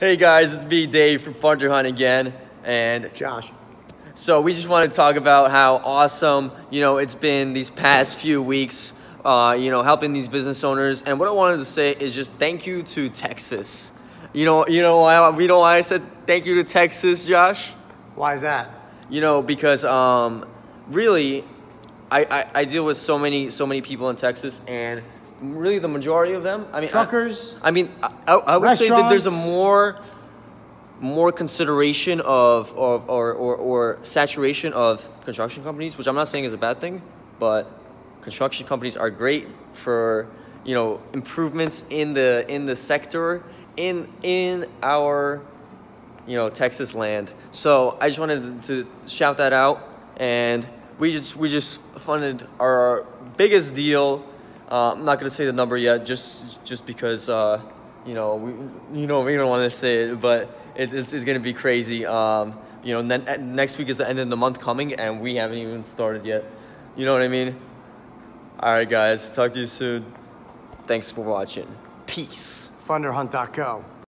Hey guys, it's me, Dave from FunderHunt again, and Josh. so we just want to talk about how awesome you know it's been these past few weeks. Uh, you know, helping these business owners, and what I wanted to say is just thank you to Texas. You know, you know why you know why I said thank you to Texas, Josh. Why is that? You know, because um, really, I, I, I deal with so many so many people in Texas, and really the majority of them. I mean, Truckers? I, mean, I, I, I would say that there's a more more consideration of, of or, or, or saturation of construction companies, which I'm not saying is a bad thing, but construction companies are great for you know improvements in the in the sector in in our you know Texas land. So I just wanted to shout that out, and we just we just funded our biggest deal. Uh, I'm not gonna say the number yet, just just because uh, you know we you know we don't want to say it, but it, it's, it's gonna be crazy. Um, you know, ne- next week is the end of the month coming, and we haven't even started yet. You know what I mean? All right, guys. Talk to you soon. Thanks for watching. Peace. FunderHunt.co.